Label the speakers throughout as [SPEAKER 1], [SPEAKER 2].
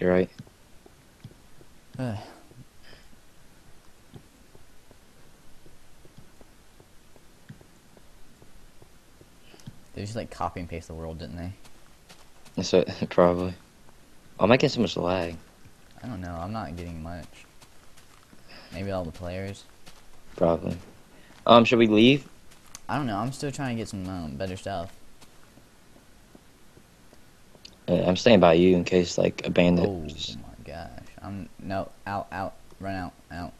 [SPEAKER 1] You're right.
[SPEAKER 2] They just like copy and paste the world, didn't they?
[SPEAKER 1] That's what, probably. Oh, I'm not getting so much lag.
[SPEAKER 2] I don't know. I'm not getting much. Maybe all the players.
[SPEAKER 1] Probably. Um, should we leave?
[SPEAKER 2] I don't know. I'm still trying to get some um, better stuff.
[SPEAKER 1] Uh, I'm staying by you in case like a bandit.
[SPEAKER 2] Oh my gosh. I'm no out out run out out.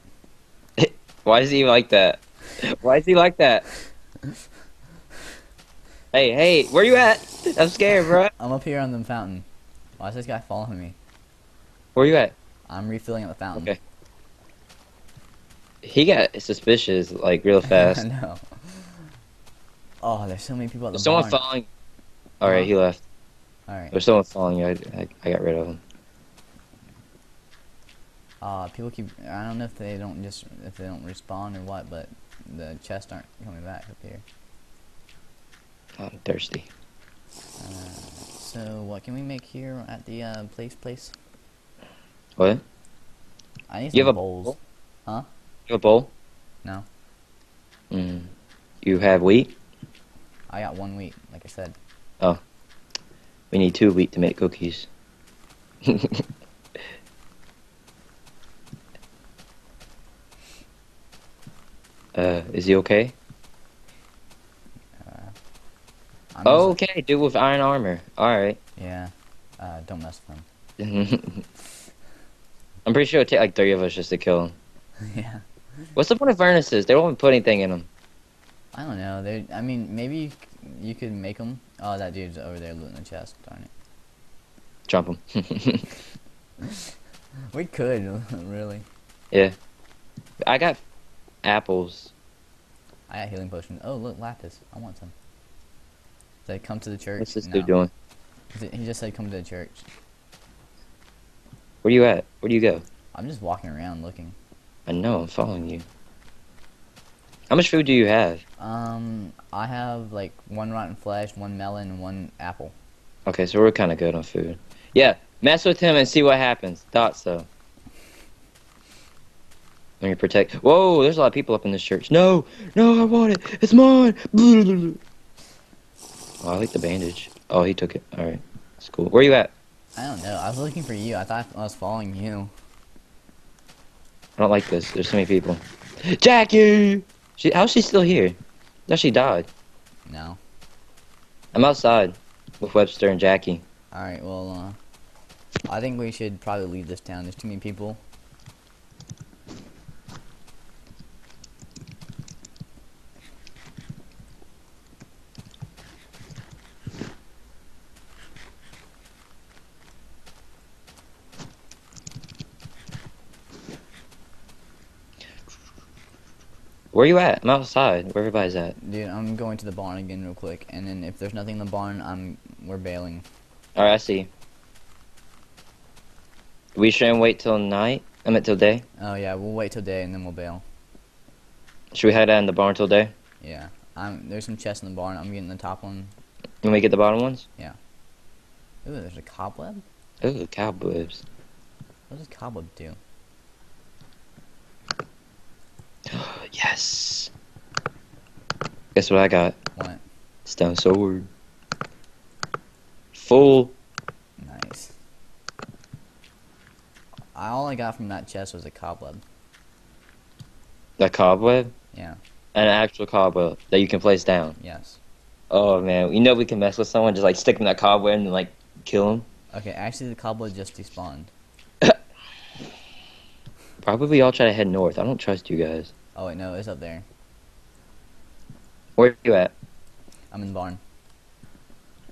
[SPEAKER 1] Why is he like that? Why is he like that? hey, hey, where you at? I'm scared, bro.
[SPEAKER 2] I'm up here on the fountain. Why is this guy following me?
[SPEAKER 1] Where you at?
[SPEAKER 2] I'm refilling at the fountain.
[SPEAKER 1] Okay. He got suspicious like real fast.
[SPEAKER 2] I know. Oh, there's so many people at the
[SPEAKER 1] someone
[SPEAKER 2] barn.
[SPEAKER 1] following. All right, he left.
[SPEAKER 2] All right.
[SPEAKER 1] There's someone following you. I, I, I got rid of him.
[SPEAKER 2] Uh, people keep. I don't know if they don't just if they don't respawn or what, but the chests aren't coming back up here.
[SPEAKER 1] I'm thirsty.
[SPEAKER 2] Uh, so what can we make here at the uh, place? Place.
[SPEAKER 1] What?
[SPEAKER 2] I need
[SPEAKER 1] You
[SPEAKER 2] some
[SPEAKER 1] have a bowl?
[SPEAKER 2] Huh?
[SPEAKER 1] You have a bowl?
[SPEAKER 2] No.
[SPEAKER 1] Mm. You have wheat?
[SPEAKER 2] I got one wheat, like I said.
[SPEAKER 1] We need two wheat to make cookies. uh, is he okay?
[SPEAKER 2] Uh,
[SPEAKER 1] Oh, okay, dude with iron armor. Alright.
[SPEAKER 2] Yeah. Uh, don't mess with him.
[SPEAKER 1] I'm pretty sure it'd take like three of us just to kill him.
[SPEAKER 2] yeah.
[SPEAKER 1] What's the point of furnaces? They won't put anything in them.
[SPEAKER 2] I don't know. They. I mean, maybe you, could make them. Oh, that dude's over there looting the chest. Darn it.
[SPEAKER 1] Jump them.
[SPEAKER 2] We could really.
[SPEAKER 1] yeah. I got apples.
[SPEAKER 2] I got healing potion. Oh, look, lapis. I want some. Said come to the church.
[SPEAKER 1] What's this
[SPEAKER 2] No.
[SPEAKER 1] dude doing?
[SPEAKER 2] He- He just said come to the church.
[SPEAKER 1] Where are you at? Where do you go?
[SPEAKER 2] I'm just walking around looking.
[SPEAKER 1] I know, I'm following you. How much food do you have?
[SPEAKER 2] Um, I have like one rotten flesh, one melon, and one apple.
[SPEAKER 1] Okay, so we're kind of good on food. Yeah, mess with him and see what happens. Thought so. When you protect. Whoa, there's a lot of people up in this church. No, no, I want it. It's mine. Oh, I like the bandage. Oh, he took it. All right, that's cool. Where are you at?
[SPEAKER 2] I don't know. I was looking for you. I thought I was following you.
[SPEAKER 1] I don't like this. There's so many people. Jackie. She, how's she still here? No, she died.
[SPEAKER 2] No.
[SPEAKER 1] I'm outside with Webster and Jackie.
[SPEAKER 2] All right. Well, uh, I think we should probably leave this town. There's too many people.
[SPEAKER 1] Where you at? I'm outside. Where everybody's at.
[SPEAKER 2] Dude, I'm going to the barn again real quick, and then if there's nothing in the barn, I'm we're bailing.
[SPEAKER 1] All right, I see. We shouldn't wait till night. I meant till day.
[SPEAKER 2] Oh yeah, we'll wait till day and then we'll bail.
[SPEAKER 1] Should we head out in the barn till day?
[SPEAKER 2] Yeah. I'm there's some chests in the barn. I'm getting the top one.
[SPEAKER 1] Can we get the bottom ones? Yeah.
[SPEAKER 2] Ooh, there's a cobweb.
[SPEAKER 1] Ooh, cobwebs.
[SPEAKER 2] What does cobweb do?
[SPEAKER 1] Yes. Guess what I got?
[SPEAKER 2] What?
[SPEAKER 1] Stone sword. Full.
[SPEAKER 2] Nice. I, all I got from that chest was a cobweb.
[SPEAKER 1] A cobweb?
[SPEAKER 2] Yeah.
[SPEAKER 1] An actual cobweb that you can place down.
[SPEAKER 2] Yes.
[SPEAKER 1] Oh man, you know we can mess with someone, just like stick them in that cobweb and like kill them.
[SPEAKER 2] Okay, actually the cobweb just despawned.
[SPEAKER 1] Probably all try to head north. I don't trust you guys.
[SPEAKER 2] Oh wait, no, it's up there.
[SPEAKER 1] Where you at?
[SPEAKER 2] I'm in the barn.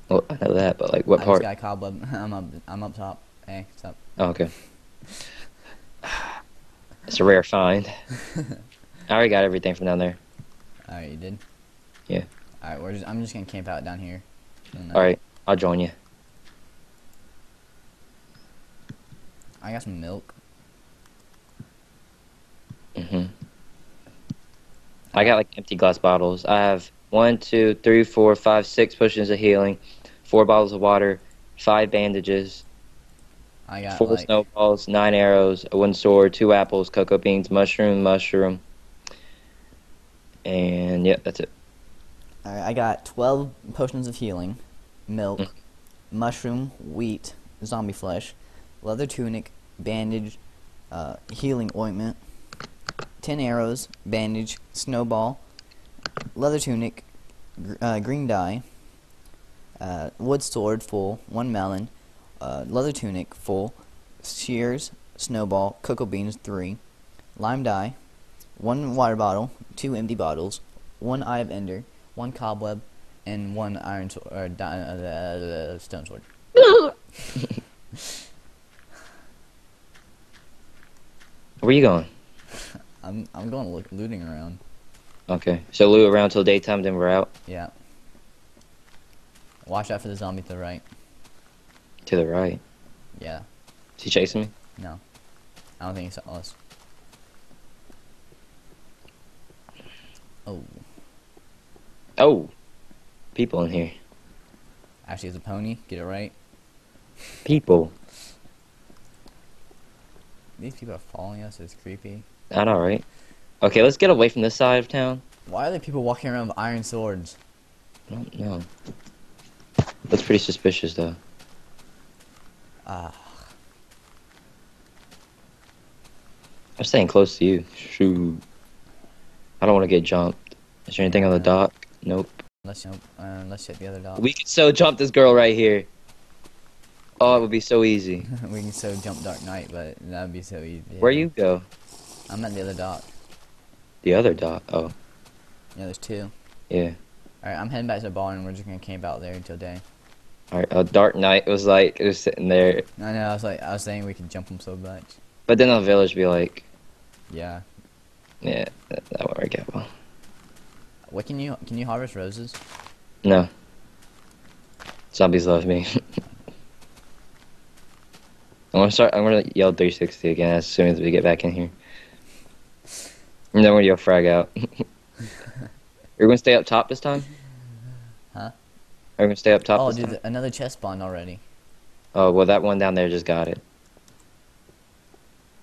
[SPEAKER 1] Well, I know that, but like what
[SPEAKER 2] I
[SPEAKER 1] part?
[SPEAKER 2] just got cobweb. I'm up. I'm up top. Hey, what's up?
[SPEAKER 1] Oh, okay. It's a rare find. I already got everything from down there.
[SPEAKER 2] All right, you did.
[SPEAKER 1] Yeah.
[SPEAKER 2] All right, we're just. I'm just gonna camp out down here.
[SPEAKER 1] All right, I'll join you.
[SPEAKER 2] I got some milk.
[SPEAKER 1] hmm I got like empty glass bottles. I have one, two, three, four, five, six potions of healing, four bottles of water, five bandages,
[SPEAKER 2] I got
[SPEAKER 1] four
[SPEAKER 2] like
[SPEAKER 1] snowballs, nine arrows, one sword, two apples, cocoa beans, mushroom, mushroom, and yeah, that's it.
[SPEAKER 2] Alright, I got 12 potions of healing, milk,
[SPEAKER 1] Mm.
[SPEAKER 2] mushroom, wheat, zombie flesh, leather tunic, bandage, uh, healing ointment, 10 arrows, bandage, snowball, leather tunic, gr- uh, green dye, uh, wood sword full, one melon, uh, leather tunic full, shears, snowball, cocoa beans three, lime dye, one water bottle, two empty bottles, one eye of ender, one cobweb, and one iron sword, or di- uh, uh, stone sword.
[SPEAKER 1] Where are you going?
[SPEAKER 2] I'm I'm going to look looting around.
[SPEAKER 1] Okay, so loot around till daytime, then we're out
[SPEAKER 2] Yeah. Watch out for the zombie to the right.
[SPEAKER 1] to the right.
[SPEAKER 2] Yeah.
[SPEAKER 1] Is he chasing me?
[SPEAKER 2] No. I don't think he saw us. Oh,
[SPEAKER 1] Oh, people in here.
[SPEAKER 2] actually, it's a pony. Get it right.
[SPEAKER 1] People.
[SPEAKER 2] These people are following us. It's creepy.
[SPEAKER 1] I alright. Okay, let's get away from this side of town.
[SPEAKER 2] Why are there people walking around with iron swords?
[SPEAKER 1] I don't know. That's pretty suspicious, though.
[SPEAKER 2] Ah,
[SPEAKER 1] I'm staying close to you. Shoot. I don't want to get jumped. Is there anything on the dock? Nope.
[SPEAKER 2] let's jump. Uh, let's hit the other dock.
[SPEAKER 1] We could so jump this girl right here. Oh, it would be so easy.
[SPEAKER 2] we can so jump Dark Knight, but that'd be so easy.
[SPEAKER 1] Where you go?
[SPEAKER 2] I'm at the other dock.
[SPEAKER 1] The other dock. Oh,
[SPEAKER 2] Yeah, there's two.
[SPEAKER 1] yeah.
[SPEAKER 2] Alright, I'm heading back to the barn and we're just gonna camp out there until day.
[SPEAKER 1] All right. A dark night was like it was sitting there,
[SPEAKER 2] I know, I was like, I was saying we could jump them so much.
[SPEAKER 1] but then the village be like,
[SPEAKER 2] Yeah.
[SPEAKER 1] yeah, that, that won't work out well.
[SPEAKER 2] What can you, can you harvest roses?
[SPEAKER 1] No. Zombies love me. I'm gonna start. I'm gonna yell 360 again as soon as we get back in here. And then we're gonna frag out. You're gonna stay up top this time?
[SPEAKER 2] Huh?
[SPEAKER 1] Are you gonna stay up top
[SPEAKER 2] Oh,
[SPEAKER 1] this
[SPEAKER 2] dude,
[SPEAKER 1] time?
[SPEAKER 2] th- another chest spawned already.
[SPEAKER 1] Oh well, that one down there just got it.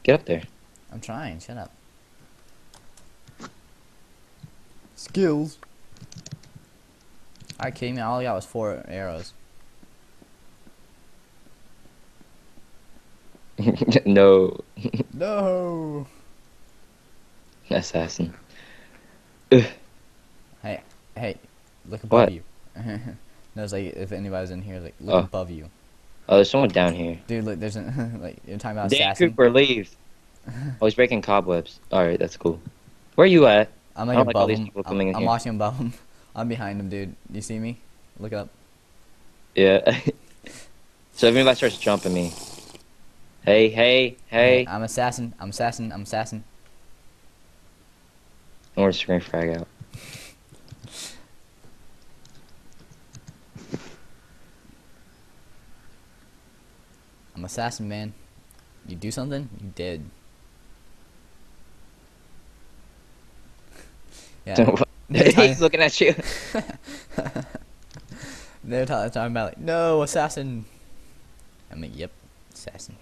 [SPEAKER 1] Get up there.
[SPEAKER 2] I'm trying, shut up. Skills. Are you kidding me? All I got was four arrows.
[SPEAKER 1] no,
[SPEAKER 2] No.
[SPEAKER 1] assassin.
[SPEAKER 2] Hey, hey, look above
[SPEAKER 1] What?
[SPEAKER 2] you. no, it's like if anybody's in here, like look
[SPEAKER 1] Oh.
[SPEAKER 2] above you,
[SPEAKER 1] Oh, there's someone down here.
[SPEAKER 2] dude. Look, there's a, like you're talking about
[SPEAKER 1] Dan
[SPEAKER 2] assassin.
[SPEAKER 1] Cooper, leave. Oh, he's breaking cobwebs. All right, that's cool. Where are you at?
[SPEAKER 2] I'm like
[SPEAKER 1] don't like
[SPEAKER 2] above him.
[SPEAKER 1] people
[SPEAKER 2] I'm,
[SPEAKER 1] in
[SPEAKER 2] I'm
[SPEAKER 1] here.
[SPEAKER 2] watching above him. I'm behind him, dude. You see me? Look up.
[SPEAKER 1] Yeah. so if anybody starts jumping me, hey, hey, hey,
[SPEAKER 2] I'm assassin. I'm assassin. I'm assassin.
[SPEAKER 1] I'm gonna frag out.
[SPEAKER 2] I'm assassin, man. You do something, you did. Yeah.
[SPEAKER 1] He's looking at you.
[SPEAKER 2] they're ta- talking about like, no, assassin. I'm like, yep, assassin.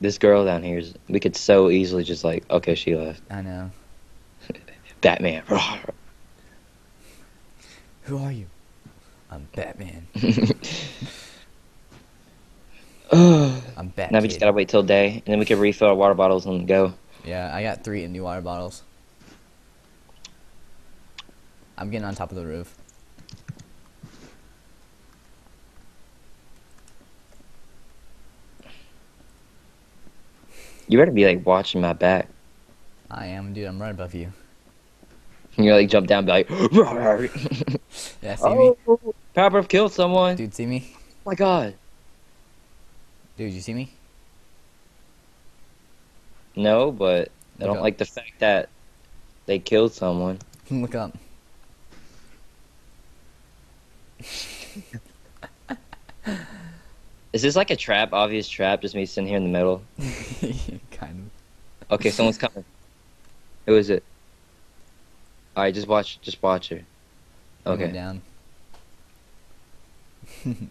[SPEAKER 1] This girl down here is. We could so easily just like, okay, she left.
[SPEAKER 2] I know.
[SPEAKER 1] Batman.
[SPEAKER 2] Who are you? I'm Batman.
[SPEAKER 1] now
[SPEAKER 2] I'm Bat.
[SPEAKER 1] we just gotta wait till day, and then we can refill our water bottles and go.
[SPEAKER 2] Yeah, I got three empty water bottles. I'm getting on top of the roof.
[SPEAKER 1] You better be like watching my back.
[SPEAKER 2] I am, dude. I'm right above you.
[SPEAKER 1] And you like jump down, and be like,
[SPEAKER 2] Yeah, see me,
[SPEAKER 1] oh, Pepper killed someone.
[SPEAKER 2] dude. See me,
[SPEAKER 1] Oh my god.
[SPEAKER 2] dude. You see me?
[SPEAKER 1] No, but I don't
[SPEAKER 2] up.
[SPEAKER 1] like the fact that they killed someone.
[SPEAKER 2] Look up.
[SPEAKER 1] Is this like a trap? Obvious trap? Just me sitting here in the middle.
[SPEAKER 2] kind of.
[SPEAKER 1] Okay, someone's coming. Who is it? All right, just watch. Just watch her. Okay.
[SPEAKER 2] Down.